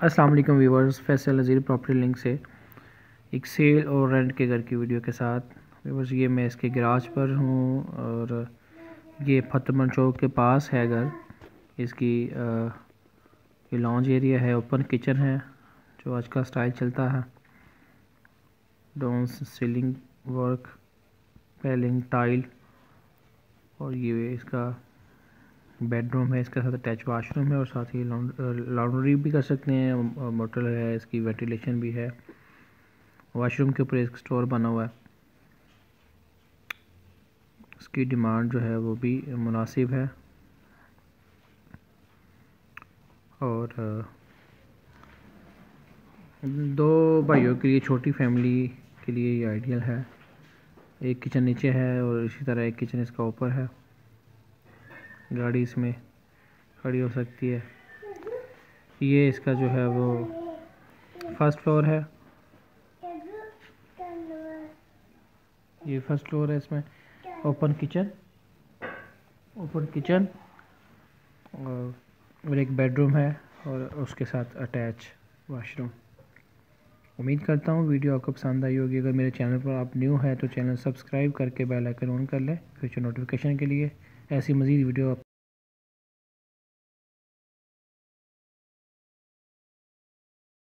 अस्सलाम वालेकुम viewers Faisal Nazir property link से एक सेल और रेंट के घर की वीडियो के साथ। व्यूवर्स ये मैं इसके गराज पर हूँ और ये फतमन चौक के पास है घर। इसकी ये लॉन्च एरिया है ओपन किचन है, जो आज का स्टाइल चलता है। डोंस सीलिंग वर्क पेलिंग टाइल और ये इसका बेडरूम है, इसके साथ अटैच वाशरूम है और साथ ही लॉन्ड्री भी कर सकते हैं। मोटर है, इसकी वेंटिलेशन भी है। वाशरूम के ऊपर एक स्टोर बना हुआ है। इसकी डिमांड जो है, वो भी मुनासिब है। और दो भाइयों के लिए, छोटी फैमिली के लिए ये आइडियल है। एक किचन नीचे है और इसी तरह एक किचन इसका ऊपर है। गाड़ी इसमें खड़ी हो सकती है। ये इसका जो है वो फ़र्स्ट फ्लोर है। ये फ़र्स्ट फ्लोर है इसमें। Open kitchen. Open kitchen. और एक बेडरूम है और उसके साथ अटैच वाशरूम। उम्मीद करता हूँ वीडियो आपको पसंद आई होगी। अगर मेरे चैनल पर आप न्यू हैं तो चैनल सब्सक्राइब करके बेल आइकन ऑन कर लें। फ्यूचर नोटिफिकेशन के लिए ऐसी मज़ीद वीडियो